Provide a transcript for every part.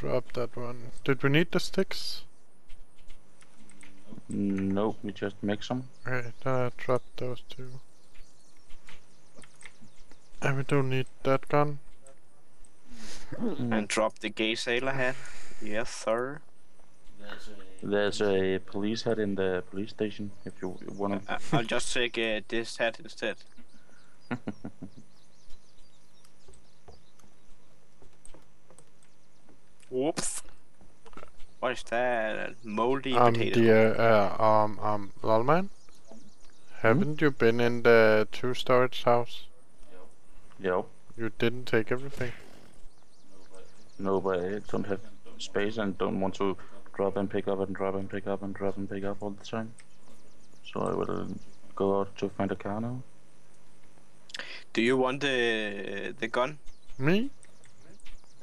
drop that one. Did we need the sticks? Nope, we just make some. Okay, then I drop those two. And we don't need that gun. And drop the gay sailor hat. Yes, sir. There's a police hat in the police station if you want to. I- I'll just take uh, this hat instead. Whoops. What is that? Moldy Um, potato. the, uh, um, um, Lolman? Haven't you been in the two storage house? Yep. You didn't take everything. No, but I don't have space and don't want to drop and pick up and drop and pick up and drop and pick up all the time. So I will go out to find a car now. Do you want the the gun? Me?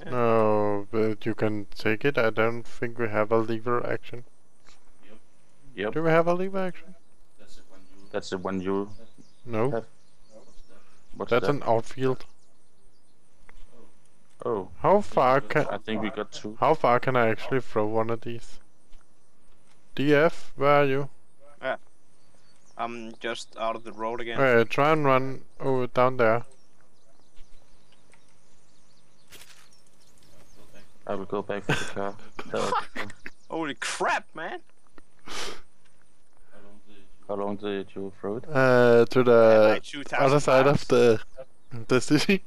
Yeah. No, but you can take it. I don't think we have a lever action. Yep. Do we have a lever action? That's the one you. No, Have- What's that's that? an outfield. Oh, How far can I think we got two. how far can I actually throw one of these? DF, where are you? I'm just out of the road again. Uh, try and run over down there. I will go back for the car. Holy crap, man! How long did you throw it? Uh, to the like 2,000 other side miles. of the the city.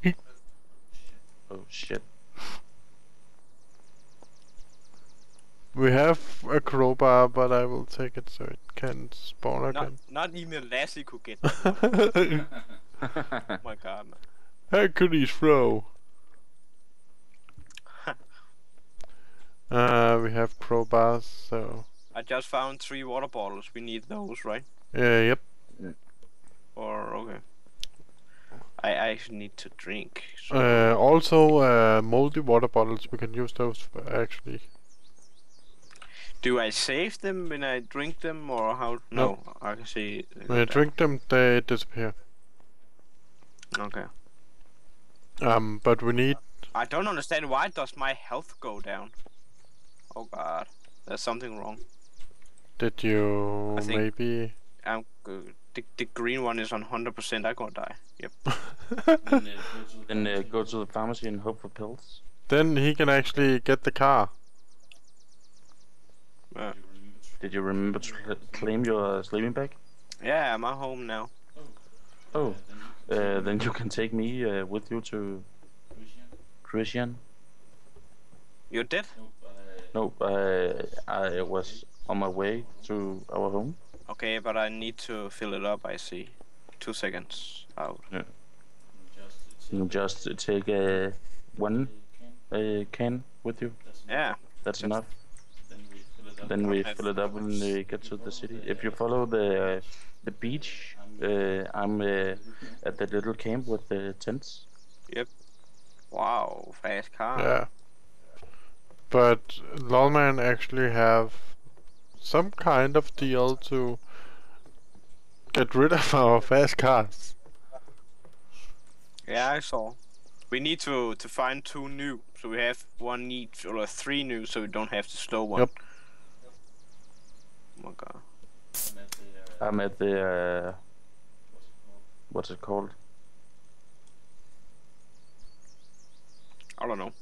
Oh shit. we have a crowbar, but I will take it so it can spawn Not, again. not even Lassie could get. that. oh my god, man. How could he throw? Uh, we have crowbars, so I just found three water bottles. We need those, right? yeah, yep. Or okay. I, I actually need to drink. So Uh, also, uh, moldy water bottles. We can use those actually. do I save them when I drink them, or how? No, I can see. When you drink them, they disappear. Okay. Um, but we need. I don't understand why does my health go down? Oh god, there's something wrong. Did you I think- maybe? I'm good. The, the green one is on 100%. I'm gonna die. Yep. Then uh, go to the pharmacy and hope for pills. then he can actually get the car. Uh, Did you remember to claim your sleeping bag? yeah, I'm at home now. Oh, uh, then you can take me uh, with you to Christian. You're dead? No, uh, I was on my way to our home. Okay, but I need to fill it up. I see. Two seconds out. You just take uh, one uh, can with you. Yeah. That's enough. Then we fill it up when we get to the city. If you follow the uh, the beach, uh, I'm uh, at the little camp with the tents. Yep. Wow, fast car. Yeah. But Lawman actually have some kind of deal to get rid of our fast cars. Yeah, I saw. We need to to find two new, so we have one each, or three new, so we don't have to slow one. Yep. Oh my god. I'm at the uh, what's it called? I don't know.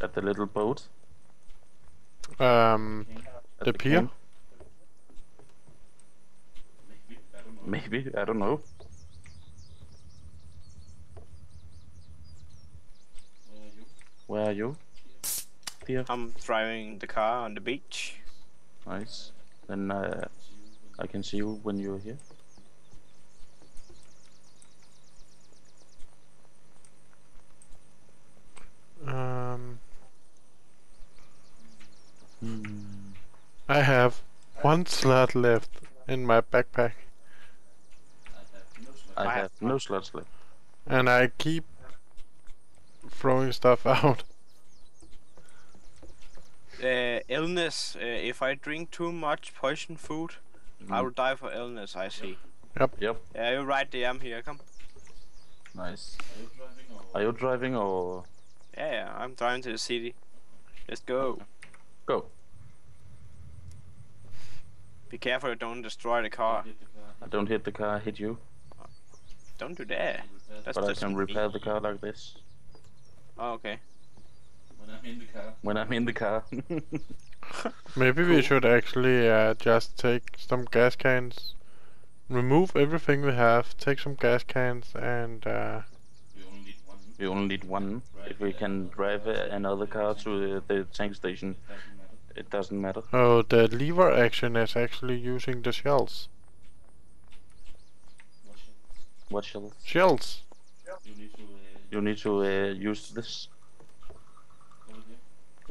At the little boat. Um, at the pier? camp. Maybe I don't know. Where are you? Here. I'm driving the car on the beach. Nice. Then uh, I can see you when you're here. um. I have one slot left in my backpack, I, I have have no slots left. and I keep throwing stuff out. Uh, illness. Uh, if I drink too much poison food, I Mm. will die for illness. I see. Yep. Yep. Yeah, you're right there. I'm here. Come. Nice. Are you driving or Yeah, yeah, I'm driving to the city. Let's go. Go? Be careful, don't destroy the car. I don't hit the car, I hit you. Don't do that. That's but I can mean. repair the car like this Oh, okay. when I'm in the car. When I'm in the car. Maybe we should actually uh, just take some gas cans, remove everything we have, take some gas cans, and uh, we only need one. If we can drive another car to the, the tank station, it doesn't matter. oh, the lever action is actually using the shells. What shall Shells. you need to uh, use this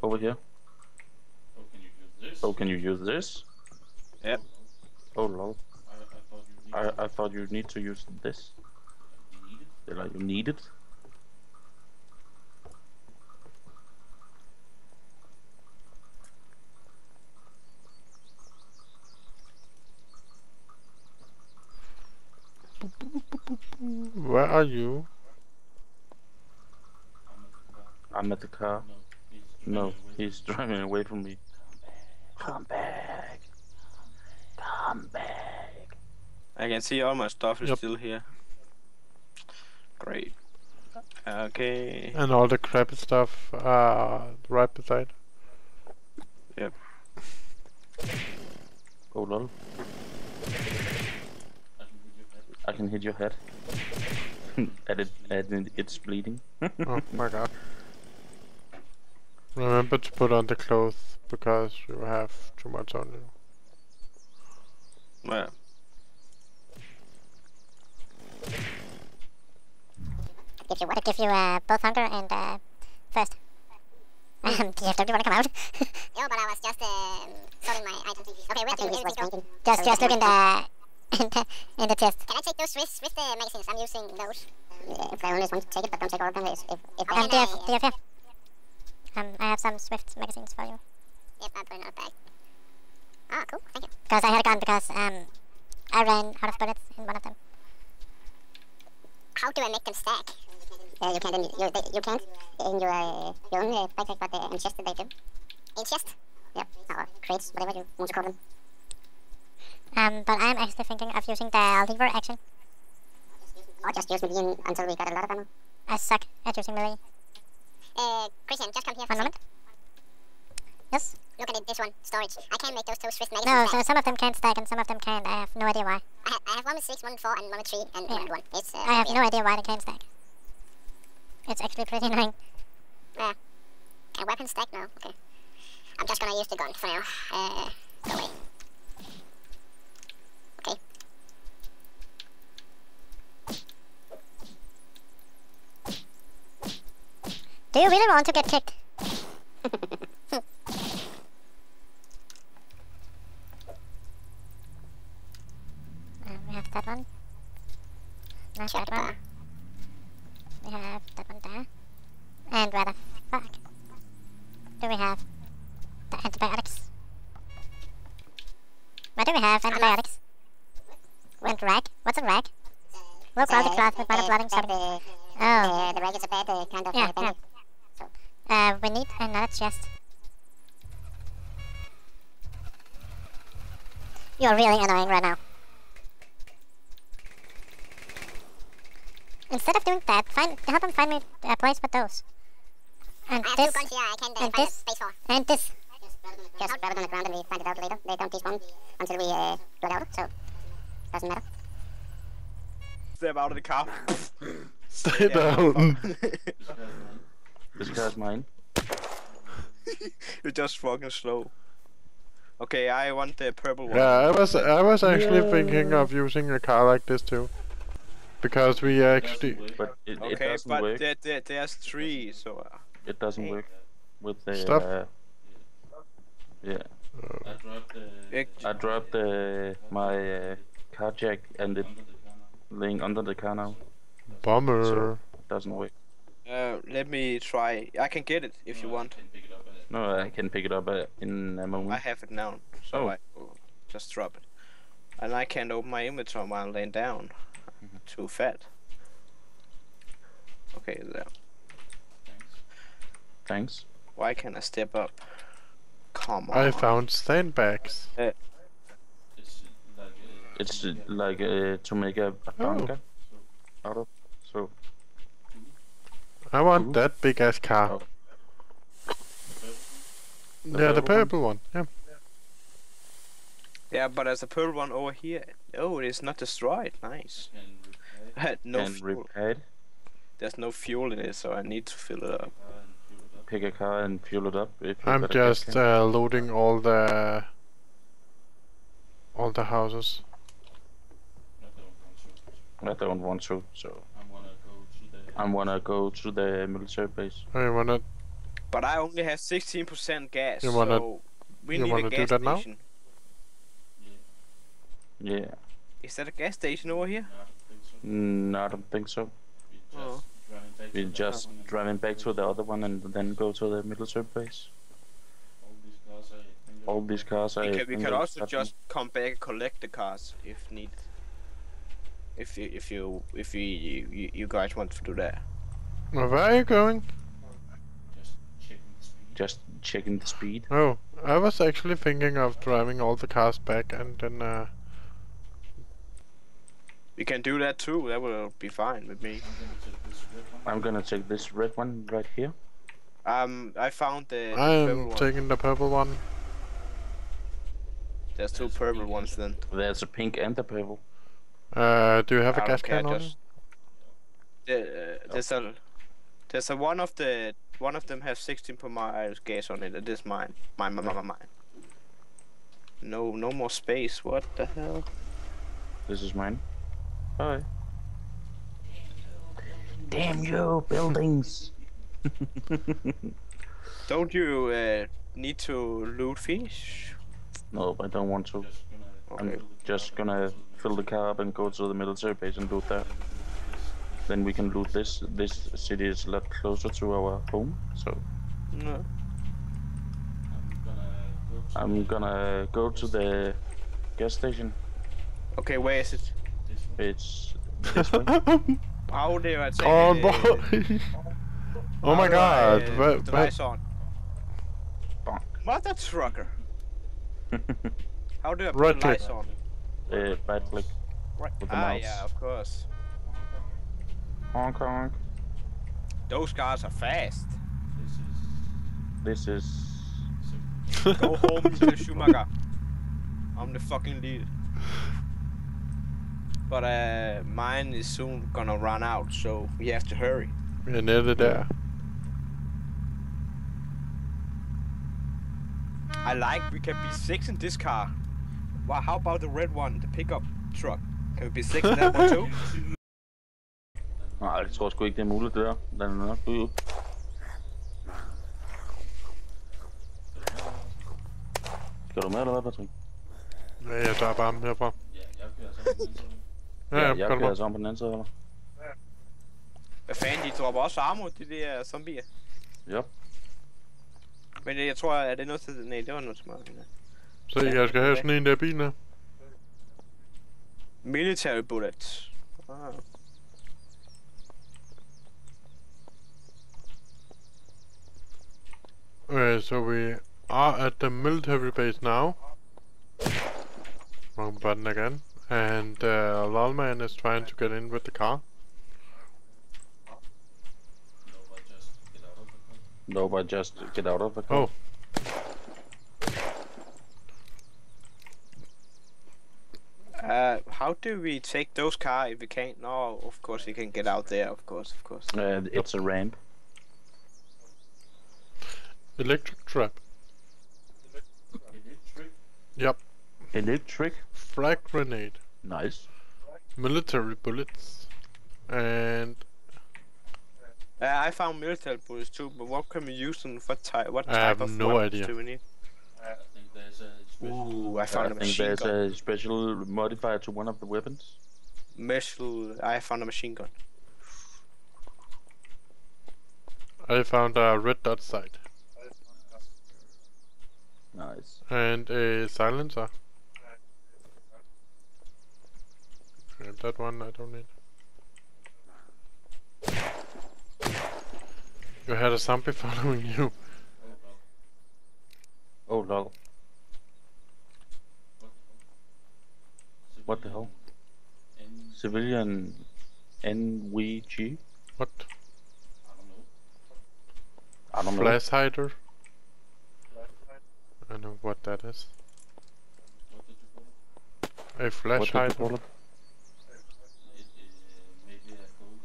over here? Oh, can you use this? Yep. Oh lol. I I thought you need to use this. Like you need it. Where are you? I'm at the car. No, he's driving away from me. Come back. Come back. I can see all my stuff is Yep. still here. Great. Okay. And all the crappy stuff uh, right beside. Yep. Oh lol. I can hit your head. And it and it's bleeding. oh my god. Remember to put on the clothes because you have too much on you. Well, Give you what? Give you uh, both hunger and uh, thirst. Um, do you, don't you want to come out? No, but I was just um, sorting my items. Okay, where do you, where do you go? just, just look in the, in the, in the chest. Can I take those Swift, Swift uh, magazines? I'm using those. Yeah, if I only want to take it, but don't take all of them. If, if, if Um, I can, you have, uh, do you have here? Um, I have some Swift magazines for you. Yep, I'll put a bag. Ah, cool. Thank you. Because I had a gun because um, I ran out of bullets in one of them. How do I make them stack? Uh, you can't. In, you, they, you can't in your uh, your own uh, backpack, but uh, in chest they do. In chest? Yep. Or crates, whatever you want to call them. Um, but I'm actually thinking of using the lever action. Or just use me in, until we got a lot of ammo. I suck at using melee. Uh, Christian, just come here for One a moment. second. Yes? Look at it, this one, storage. I can't make those two Swift No, so some of them can stack and some of them can't. I have no idea why. I, ha- I have one with six, one with four, and one with three, and Yeah. one with one. It's, uh, I have weird. no idea why they can't stack. It's actually pretty annoying. Yeah. Can weapon stack? No. Okay. I'm just gonna use the gun for now. Uh, go away. Okay. Do you really want to get kicked? Um, we have that one. Check that one. You're really annoying right now. Instead of doing that, find help him find me a place for those. And I have this, two guns here. I can uh, and this. space for. and this. Just grab it on the ground and we find it out later. They don't despawn until we uh, blood out, so doesn't matter. step out of the car. Stay down. This car's mine. You're just fucking slow. Okay, I want the purple one. Yeah, I was I was actually thinking of using a car like this too, because we actually But it, it Okay, doesn't but work. there, there, there's three, so uh, It doesn't work with the Stuff? Uh, yeah, it, I dropped uh, my uh, car jack and it laying under the car now. bummer. It doesn't work. uh, let me try. I can get it if you want. No, I can pick it up uh, in a moment. I have it now, so Oh. I just drop it. And I can't open my inventory while I'm laying down. Too fat. Okay, there. Thanks. Thanks. Why can't I step up? Come on. I found sandbags. It's uh, like uh, to make a, a Oh. bunker out of. So I want Ooh. that big ass car. Oh. The yeah, the purple one? one. Yeah. Yeah, but there's a purple one over here. Oh, it's not destroyed. Nice. no and fuel. repair There's no fuel in it, so I need to fill it up. pick a car and fuel it up. If I'm got a gas just uh, loading all the all the houses. I don't want to, so I'm gonna go to the military base. I wanna But I only have 16% gas, You wanna- so we you need wanna a do gas that now? station. Yeah. Is that a gas station over here? Mm, no, I don't think so. Oh. We're just driving back to the other one and then go to the military base. All these cars, I We can, we can also happening. just come back and collect the cars if need. If you if you if you you, you guys want to do that. Where are you going? Just checking the speed. Oh, I was actually thinking of driving all the cars back and then uh, We can do that too. That will be fine with me. I'm gonna take this red one right here. Um, I found the, the I purple am one. taking the purple one. There's two purple ones then. There's a pink and a purple. Uh, do you have I a gas care, can on? just- The, uh, there's a there's a one of the one of them has 16 per miles gas on it. It is mine. Mine, mine, mine, mine. No, no more space. What the hell? This is mine. Bye. Damn you, buildings! Don't you uh, need to loot fish? no, I don't want to. Okay. I'm just gonna fill the car up and go to the military base and loot that. Then we can loot this. This city is a lot closer to our home, so No. I'm gonna go to the gas station. Okay, where is it? It's this way. How do I take Come on, it? boy! oh my how I, god! uh, where- put the where- on. Bonk. Mother trucker. How do I put Right the click. lights on? uh, right click. Right. With the ah, mouse. yeah, of course. Hong Kong. Those cars are fast. This is. This is. Go home, Mr. Schumacher. I'm the fucking lead. But uh, mine is soon gonna run out, so we have to hurry. We're nearly there. I like we can be six in this car. Well, how about the red one, the pickup truck? Can we be six in that one too? Nej, jeg tror sgu ikke, det er muligt, det der. Den er nok ud. Skal du med, eller hvad, Patrick? Ja, jeg tager bare ham herfra. Ja, ja, jeg kom kører så om på den anden side, eller? Hvad fanden, de dropper også armor, de der zombier. Ja. Men jeg tror, at det er noget til... Nej, det var noget til mig. Ja. Så jeg skal have sådan en der bil her. Military bullets. Ah. Okay, so we are at the military base now. Wrong button again. And uh, Lolman is trying to get in with the car. No, but just get out of the car. Oh. Uh, how do we take those cars if we can't? No, of course we can get out there. Of course, of course. Uh, it's a ramp. Electric trap. Yep. Electric. Frag grenade. Nice. Military bullets. And Uh, I found military bullets too, but what can we use them? What type? What I type of no weapons idea. do we need? Ooh, I found I a think machine there's gun. a special modifier to one of the weapons. Missile. I found a machine gun. I found a red dot sight. Nice. And a silencer. And that one I don't need. You had a zombie following you. Oh no. What the hell? Civilian NVG? What? I don't know. Flash hider? I know what that is. A flash What did you hider. call it?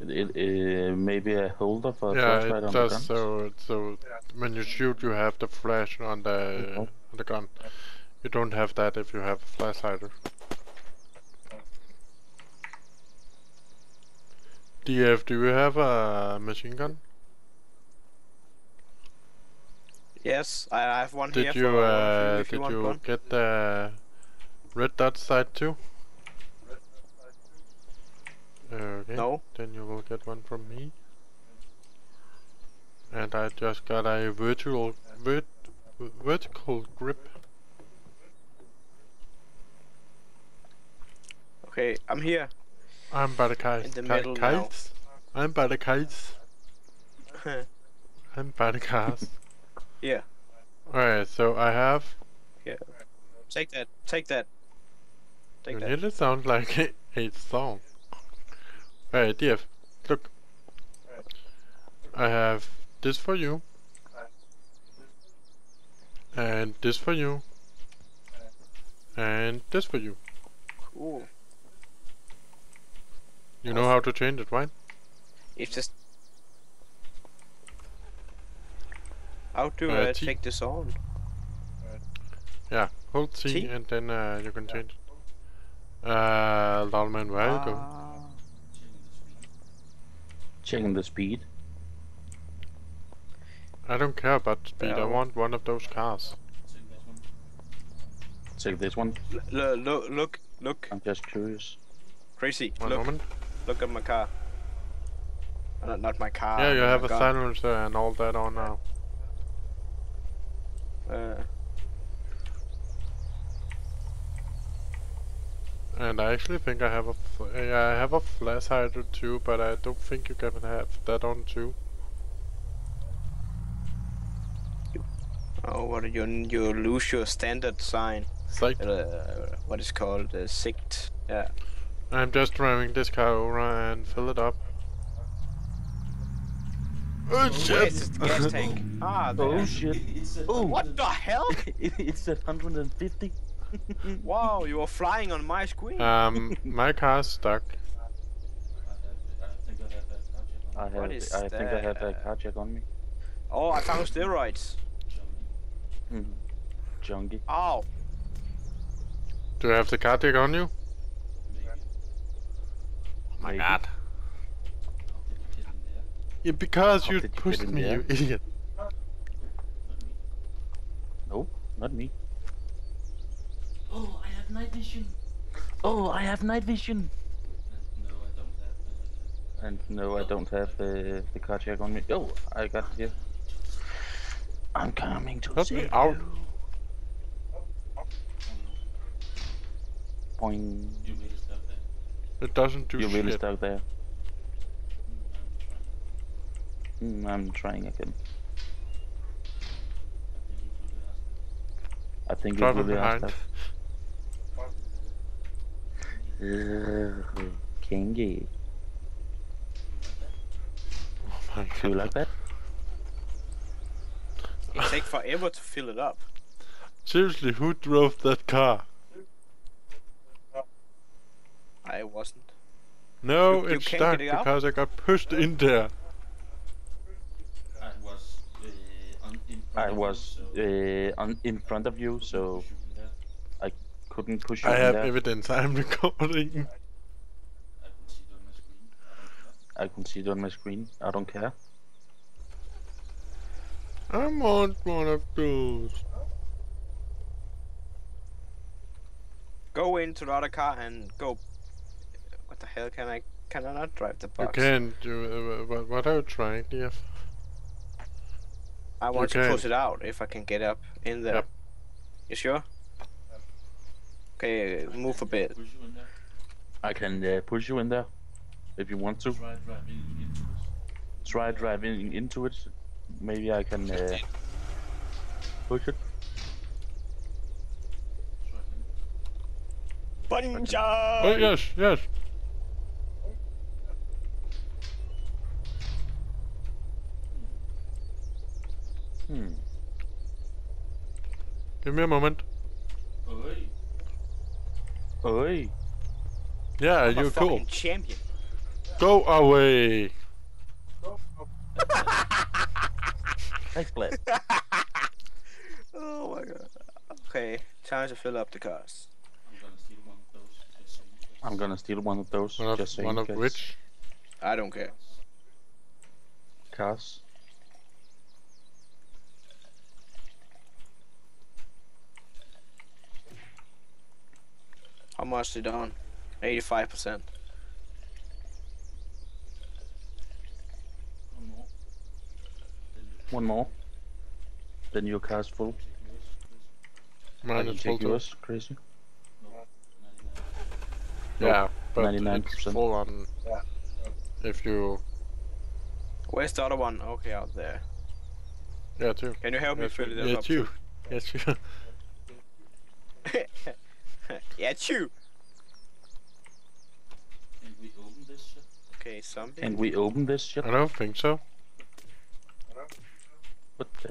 It, it, uh, maybe a holder for a Yeah, flashlight it on the gun. does. So, so when you shoot, you have the flash on the Mhm. on the gun. You don't have that if you have a flash hider. DF, do you have a machine gun? Yes, I have one here Did you for uh, if you did you one. get the red dot side too? Okay. No. Then you will get one from me. And I just got a virtual vert, vertical grip. Okay, I'm here. I'm by the kites. In the middle now. I'm by the kites. I'm by the cars. Yeah. Alright, so I have. Yeah. Take that. Take that. Take you that. nearly sound like a, a song. Alright, DF, look. I have this for you. And this for you. And this for you. Cool. You know how to change it, right? It's just. How do Uh, I T. take this on? Yeah, hold T, T? and then uh, you can change it. Uh, Lolman, where you go? Checking the speed. I don't care about speed, I want one of those cars. Take this one. L- look, look, look, I'm just curious. crazy. One look, moment. look at my car. Uh, Not, not my car. yeah, you have a gun. silencer and all that on now. Uh, And I actually think I have a yeah, I have a flash hider too, but I don't think you can have that on too. oh, what you you lose your standard sign. Psych. Uh, what is called uh, sict. Yeah. I'm just driving this car over and fill it up. Oh Where is the gas tank? Ah, there. Oh shit. Oh, What the hell? it's at 150. wow, you are flying on my screen. Um, my car's stuck. I have. What is I think I have a that? car jack on me. oh, I found steroids. Hmm. Junkie. Ow. Do you have the car jack on you? my god. Yeah, because you did you pushed me, there? you idiot. No, not me. Oh, I have night vision. Oh, I have night vision. And no, I don't have uh, the car jack on me. Oh, I got it here. I'm coming to Help me save out. you. Boing. You really stuck there. It doesn't do You're really shit. stuck there. Hmm, I'm trying again. I think it Driving really behind. Ugh, Kingy. Oh my Do you like that? It take forever to fill it up. Seriously, who drove that car? I wasn't. No, You- you it's can't stuck it because I got pushed in there. I was uh, on, in front of you, so I couldn't push you I have there. evidence. I'm recording. I can see it on my screen. I don't care. I want one of those. Go into the other car and go. What the hell can I? Can I not drive the bus? You can't do. Uh, what, what are you trying, DF? I want to can. push it out if I can get up in there. Yep. You sure? Okay, move a bit. I can uh, push you in there if you want to. Try driving into it. maybe I can uh, push it. Bunny Oh yes, yes. Hmm. Give me a moment. Oi. Yeah, I'm you're cool. champion. Go away. Thanks, Blade. Oh my god. Okay, time to fill up the cars. I'm gonna steal one of those. One of, just saying, one of which? I don't care. cars? How much they done? 85%. One more. Then your car's full. Mine is full take too. yours, crazy. Yeah, but 99%. it's full on. If you, Where's the other one? Okay, out there. yeah, too. Can you help me Yes, fill it yeah, up? too. Yes, you. yeah, chew. Okay, something. And we open this shit? I don't think so. What the?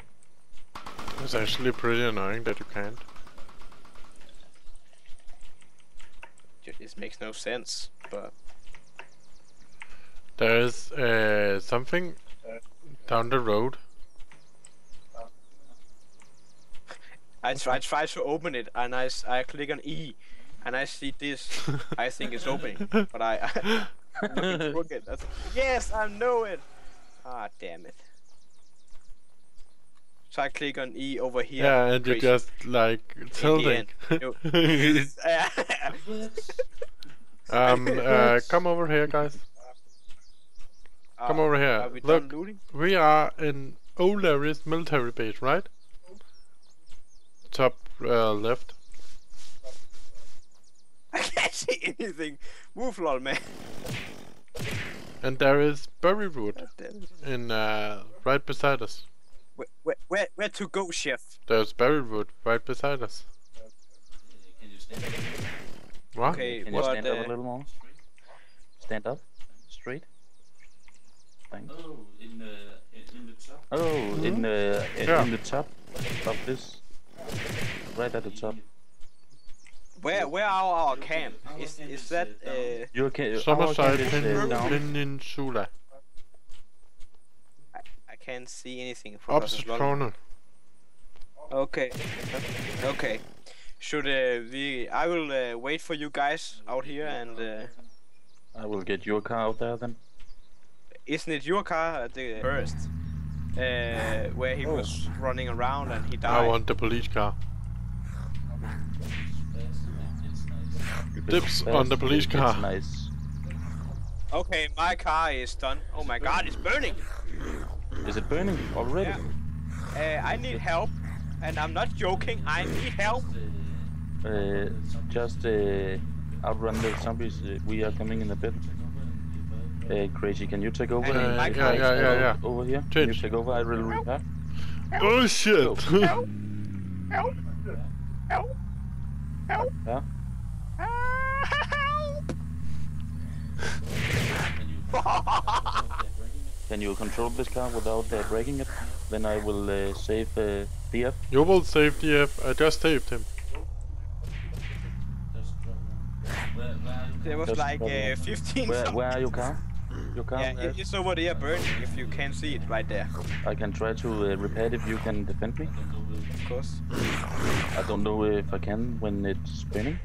It's actually pretty annoying that you can't. This makes no sense, but There is uh, something down the road. I try try to open it and I, I click on E and I see this. I think it's opening, but I, I. That's, yes, I know it. Ah, damn it. So I click on E over here. Yeah, and you crazy. just like tilting. um, uh, come over here, guys. Come Ah, over here. We Look. We are in O'Leary's military base, right? Top uh, left. I can't see anything. Move, lol, man. And there is Burywood God damn it. in uh, right beside us. Where, where, where, where to go, chef? There's Burywood right beside us. What? Okay, Can you but stand up uh, a little more? Stand up. Straight. Thanks. Oh, in the in, in the top. Oh, in the in, Yeah. in the top of this, right at the top. where where are our camp? Is is that uh? You can. Summerside is, uh. Peninsula. I can't see anything. from Opposite corner. Okay. Okay. Should uh, we? I will uh, wait for you guys out here, and uh, I will get your car out there then. isn't it your car at the first? Uh, where he was running around and he died. I want the police car. Dips on the police car. nice. Okay, my car is done. Oh my God, it's burning. Is it burning already? Yeah. Uh, I need help, and I'm not joking. I need help. Uh, just uh, outrun the zombies. Uh, we are coming in a bit. Uh, Crazy, can you take over? Uh, and yeah, take yeah, yeah, yeah. Over here. Can you take over? I will repair. Oh shit! Help! Help! Help! Help! Yeah. Can you control this car without uh, breaking it? Then I will uh, save uh, DF. you will save DF. I just saved him. Where, where are you? There was Just like follow. uh, 15 Where, where are your car? Your car? Yeah, it- it's over there burning. If you can see it right there, I can try to uh, repair it if you can defend me. of course. I don't know if I can when it's spinning,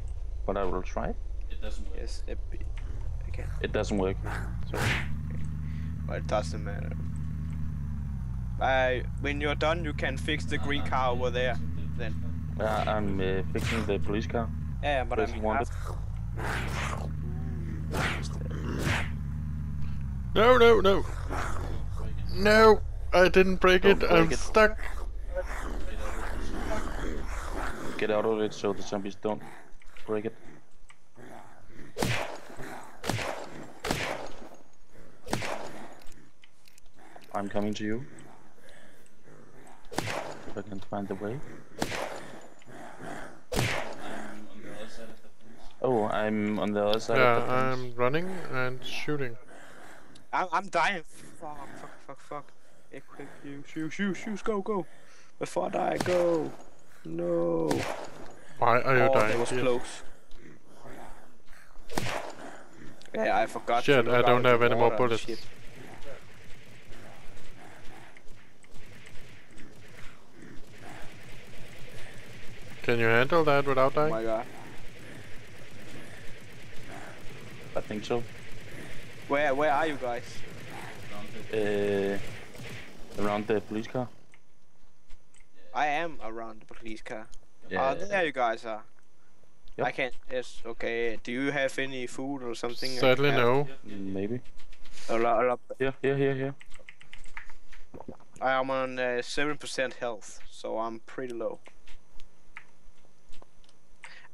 but I will try. It doesn't work. Yes, it, okay, It doesn't work. So but it doesn't matter. Uh, when you're done, you can fix the green car over there. Then. uh, I'm uh, fixing the police car. Yeah, but I Press mean, No, no, no. No, I didn't break Don't it. break I'm it. stuck. Get out of it so the zombies don't break it. I'm coming to you. if I can find the way. Oh, I'm on the other side of the fence. Oh, I'm on the other side Yeah, of the fence. I'm running and shooting. I'm, I'm dying. Fuck, fuck, fuck, fuck. Equip you. Shoot, shoot, shoot. Go, go. Before I die, go. No. Why are you oh, dying? that was here? close. Yeah, I forgot. Shit, I don't have any more bullets. Shit. Can you handle that without dying? Oh my god. I think so. Where, where are you guys? Uh, around the police car. I am around the police car. Yeah. Oh, there you guys are. Yep. I can't. Yes. Okay. Do you have any food or something? I Sadly, can have? no. Maybe. A lot, a lot. Here, here, here, here. I am on uh, seven percent health, so I'm pretty low.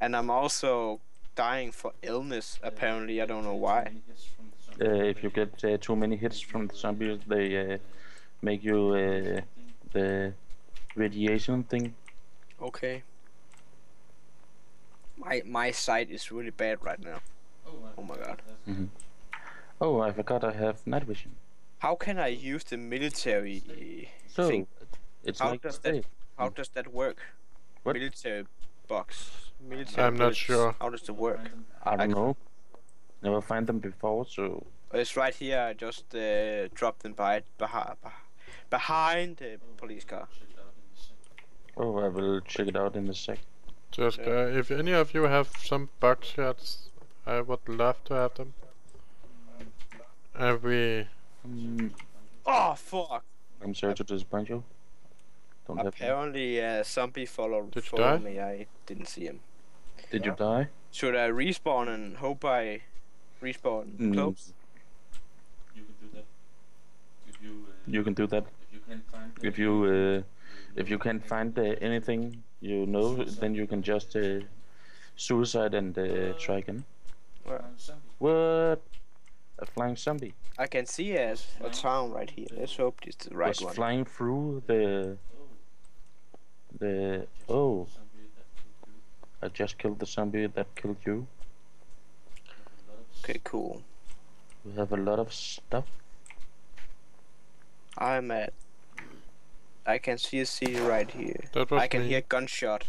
And I'm also dying for illness. Apparently, I don't know why. Uh, if you get uh, too many hits from the zombies, they uh, make you uh, the radiation thing. Okay. My my sight is really bad right now. Oh my god. Oh, I forgot I have night vision. How can I use the military So thing? it's How like does stay. that how does that work? What? Military box. Military I'm not sure. How does it work? I I don't c- know. Never find them before, so It's right here. I just uh, dropped them by behind behind the police car. oh, I will check it out in a sec. Just uh, if any of you have some bug shots, I would love to have them. And we Mm, Oh fuck! I'm sorry to disappoint you. Don't have. them. Apparently, a zombie followed, Did you followed die? me. I didn't see him. Did you die? Should I respawn and hope I respawn Mm, close? You can do that. If you, uh, You can do that. if you can find the- If you uh, if you can't find uh, anything you know, then you can just uh, suicide and uh, try again. Where? What? A flying zombie I can see a, a town right here. Let's hope it's the right was one. flying through the the. Oh, I just killed the zombie that killed you. Okay, cool. We have a lot of stuff. I'm at. I can see a city right here. that was I can me. hear gunshot.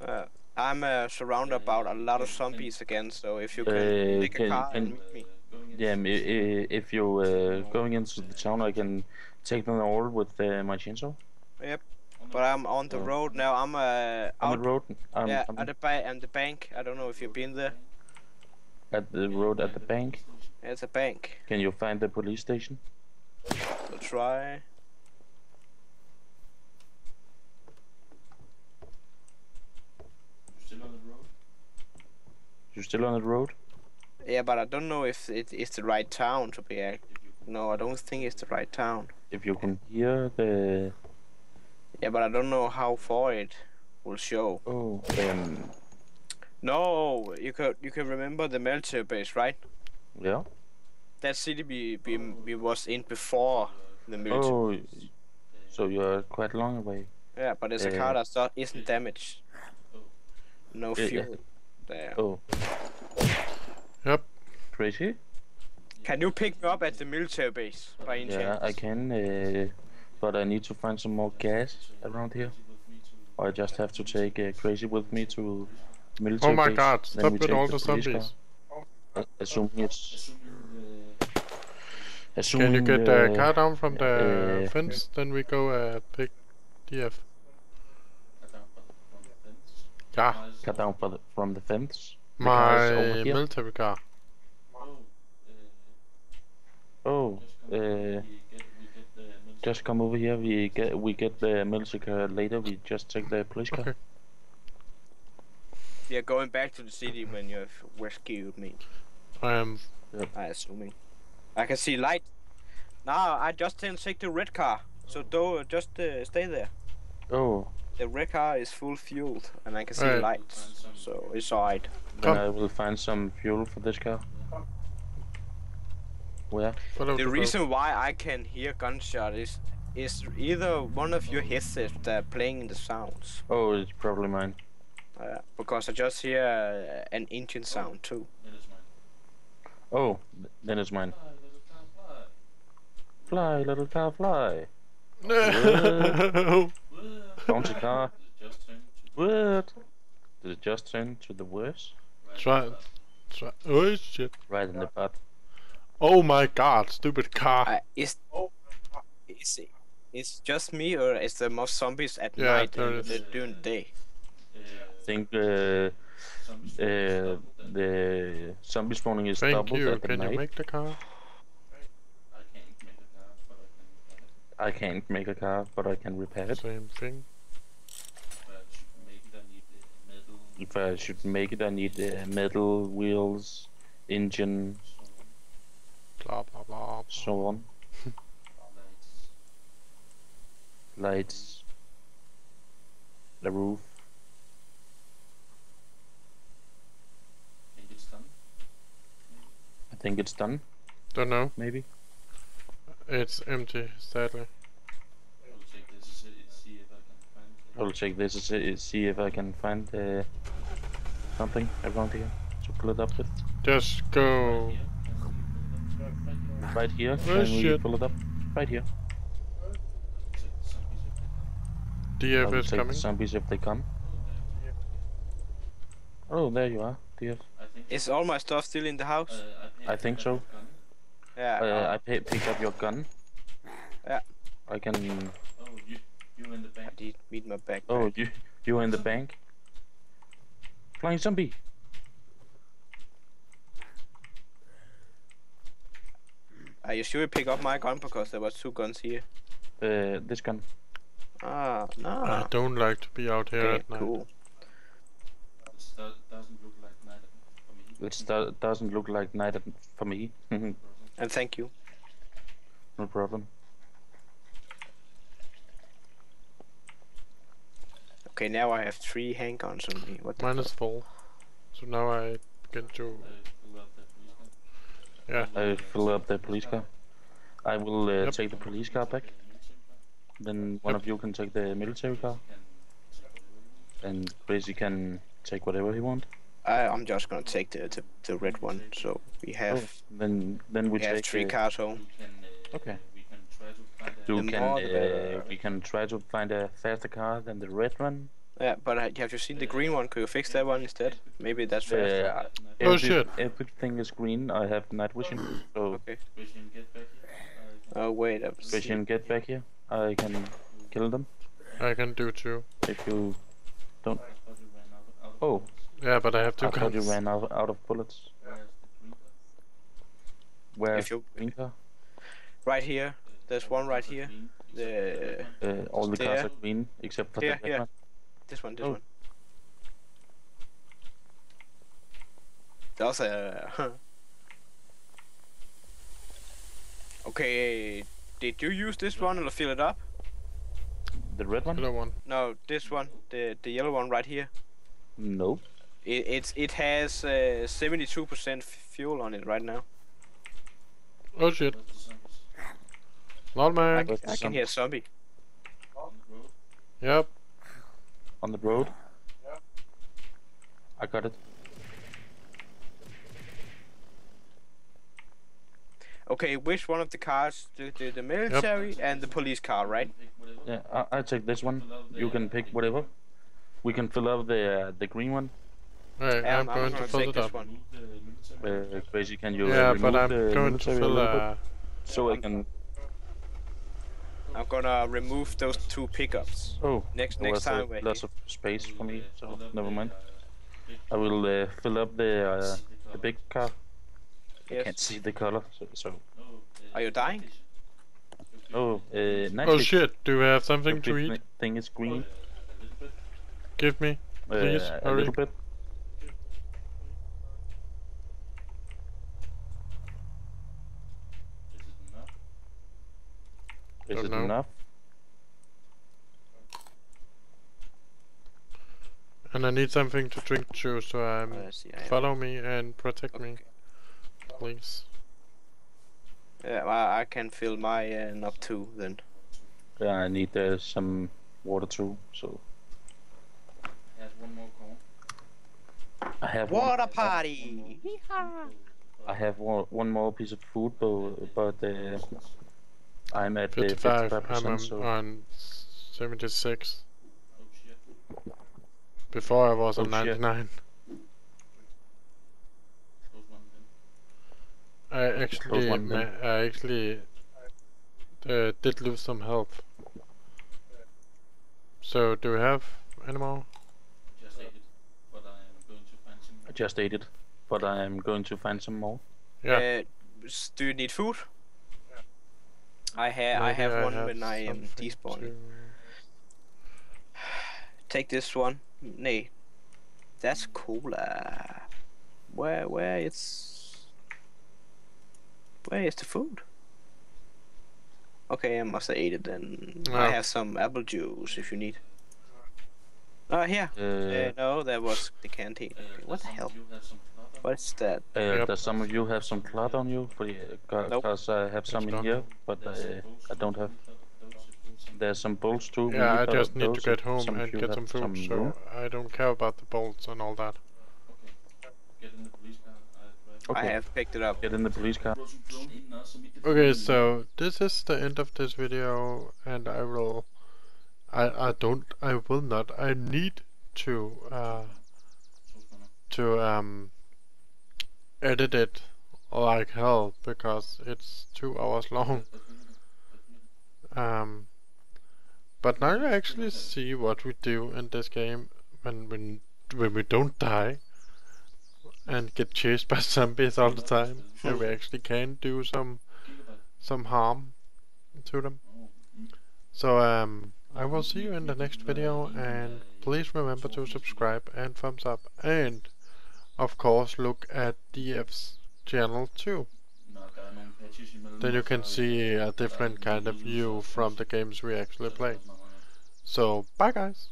Uh, I'm uh, surrounded about a lot of zombies again. So if you can Uh, take a can- car and meet me. Yeah, m- i- i- if you uh, going into the town, I can take them all with uh, my chainsaw. Yep, but I'm on the Oh. road now. I'm uh, On out. the road, I'm, yeah, I'm at the ba- at the bank. I don't know if you've been there. At the road at the bank. It's a bank. Can you find the police station? We'll try. You still on the road? You still on the road? Yeah, but I don't know if it is the right town to be at. No, I don't think it's the right town. If you can hear the Yeah, but I don't know how far it will show. oh um No, you could you can remember the military base, right? yeah That city we we, we was in before the military. oh so you're quite long away. Yeah, but it's a uh, car that not, isn't damaged. No Yeah, yeah. fuel there. Oh Yep. crazy. Can you pick me up at the military base by any Yeah, chance? I can, uh, but I need to find some more gas around here. Or I just have to take uh, crazy with me to the military Oh my base, god, then stop with all the the zombies. car. Uh, assuming it's Assuming, uh, Can you get the uh, car down from the uh, fence? Then we go uh, pick DF. cut down from the- fence. Yeah, cut down for the, from the fence. The car is over my here. military car. Oh, uh, just come over, uh, we get, we get the military just come over here. We get we get the military car later. We just take the police car. Okay. You're going back to the city when you have rescued me. I am. I assuming. I can see light. Now I just didn't take the red car, so do just uh, stay there. Oh, The red car is full fueled, and I can see Alright. lights, so it's alright. then I will find some fuel for this car. Where? Follow The road. reason why I can hear gunshot is is either one of your headsets that playing the sounds? Oh, it's probably mine. Uh, because I just hear uh, an engine sound too. Then it's mine. Oh, th- then it's mine. Fly, little car, fly. Fly, little car, fly. No. Bouncy car. Just turn What? Did it just turn to the worse? Try. Try. Oh shit. Right in the butt. Oh my god, stupid car. Uh, is is it is just me or is there more zombies at Yeah, night there than the- during the day? I think uh, uh, the zombie spawning is Thank doubled you. at the Can you make the car? I can't make a car, but I can repair it. I can't make a car, but I can repair it. Same thing. But I should make it, I need the. If I should make it, I need uh, metal wheels, engine, Blah blah blah. so on, lights, the roof. Think it's done. I think it's done. Don't know. Maybe. It's empty, sadly. I'll check this and see if I can find. the- I'll check to see- see if I can find uh, something around here to pull it up with. Just go. Right here. Oh, Can we shit. pull it up? Right here. Check the zombies if they- DF I'll is take the coming. zombies if they come. Oh, there you are, dear. I. Is all my stuff still in the house? Uh, I, I think so. yeah. Uh, I pi pick up your gun. Yeah. I can. Oh, you, you in the I back. did meet my backpack. Oh, you you in the bank. Flying zombie. Are you sure you pick up my gun because there was two guns here? Uh, this gun. Ah, no. I don't like to be out here okay, at night. cool. This do- doesn't look like night for me. It do- doesn't look like night for me. And thank you. no problem. Okay, now I have three handguns on me. What the Mine is full. So now I get to. Fill up the police car. Yeah. I fill up the police car. I will uh, Yep. take the police car back. Then one Yep. of you can take the military car, and Crazy can take whatever he wants. I, I'm just gonna take the, the, the red one. So we have Oh, then then we we have three cars home. We can, uh, Okay. We can try to find a The can more the uh, we can try to find a faster car than the red one. Yeah, but uh, have you seen the green one? Could you fix that one instead? Maybe that's faster. Uh, Oh, every- shit. Everything is green. I have night vision, so Okay. Christian, get back. Oh wait, I'm Christian, get back here. I can kill them I can do too. if you. I thought you ran out, out of Oh, bullets. Yeah, but I have two I thought you ran out, out of bullets. Where's the green If you green right here, there's one right here. Green. The Uh, all the cars There. are green except for Here, the red here. one. this one, this Oh. one. That's a. okay, did you use this one or fill it up? The red one? Other one. No, this one, the the yellow one right here. No. It it's, it has uh, 72% fuel on it right now. Oh shit. Where's the zombies? Lol I, man. I can zom- hear a zombie. On the road? Yep. On the road? I got it. Okay, which one of the cars? The, the, the military and the police car, right? Yeah, I, I take this one. You can pick whatever. We can fill up the uh, the green one. Alright, Yeah, I'm I'm going to fill it up. one. Remove the military. Uh, crazy, can you uh, Yeah, remove but I'm going to fill little bit uh, so I can. I'm gonna remove those two pickups. Oh, Next next time uh, we're lots of space for me, so never mind. uh, I will uh, fill up the uh, the big car. I can't see the color, so. so. Uh, Are you dying? Oh, uh, night Oh shit, do we have something to Everything eat? Thing is green. a little bit. Give me. Please, uh, a little bit. Is it enough? Don't it know. enough? And I need something to drink too, so um, Oh, I see, I am. follow me and protect me, please. Yeah, I, I can fill my uh, up too then. Yeah, I need uh, some water too. So Has one more corn. I have one- Water party! I have one, one more piece of food, but but uh, I'm at uh, 55. 55 I'm on, so on 76. Oh shit. Before I was on Oh, shit. 99. Close one then. I actually, one I actually uh, did lose some health. So, do we have any more? Just ate it. But I am going to find some I just ate it, but I'm going to find some more. Yeah. Uh, do you need food? I have I Maybe have one when I am something despawning. to- Take this one. Nay. That's cooler. Where where it's where is the food? Okay, I must have ate it then. I have some apple juice if you need. Oh here. Uh, Uh, no, that was the canteen. Uh, Okay, what does the some hell? Of You have some clutter? What's that? uh, Yep. Does some of you have some cloth on you? Nope. Because I have some in here, but There's some uh, bowls I don't have. Those if you- There's some bolts too. Yeah, I just need to get home some and get some food, room. so I don't care about the bolts and all that. Okay. Get in the police car. I grab Okay. I have picked it up. Get in the police car. Rosen drone inden også, så mit det Okay, so this is the end of this video, and I will, I I don't, I will not, I need to uh to um edit it like hell because it's two hours long. Um, but now you actually see what we do in this game when when when we don't die and get chased by zombies all the time, and we actually can do some some harm to them. So um, I will see you in the next video, and please remember to subscribe and thumbs up, and of course look at DF's channel too. Then you can see a different kind of view from the games we actually play. So bye guys.